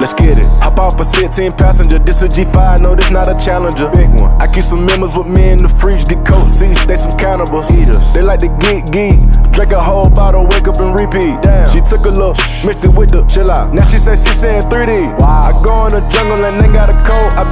let's get it. Hop off a 16 passenger, this a G5, no, this not a challenger. Big one. I keep some members with me in the fridge, get coat seats, they some cannibals. Eaters. They like to geek geek, drink a whole bottle, wake up and repeat. Damn. She took a look, mixed it with the chill out. Now she say she saying 3D. Wow. I go in the jungle and they got a coat, I